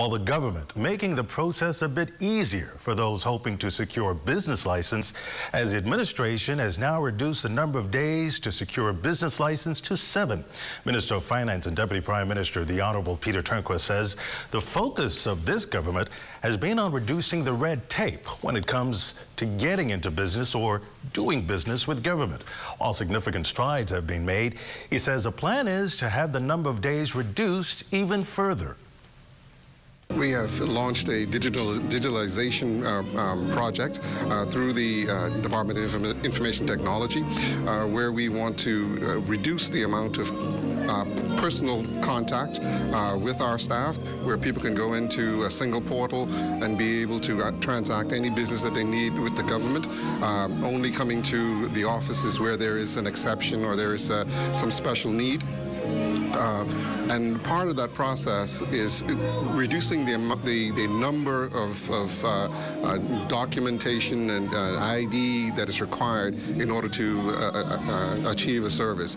while the government making the process a bit easier for those hoping to secure a business license as the administration has now reduced the number of days to secure a business license to seven. Minister of Finance and Deputy Prime Minister, the Honorable Peter Turnquest, says the focus of this government has been on reducing the red tape when it comes to getting into business or doing business with government. While significant strides have been made, he says the plan is to have the number of days reduced even further. We have launched a digital digitalization uh, um, project uh, through the uh, Department of Inform Information Technology, uh, where we want to uh, reduce the amount of uh, personal contact with our staff, where people can go into a single portal and be able to transact any business that they need with the government. only coming to the offices where there is an exception or there is some special need. Uh, and part of that process is reducing the, the, the number of, of uh, uh, documentation and uh, ID that is required in order to uh, uh, achieve a service.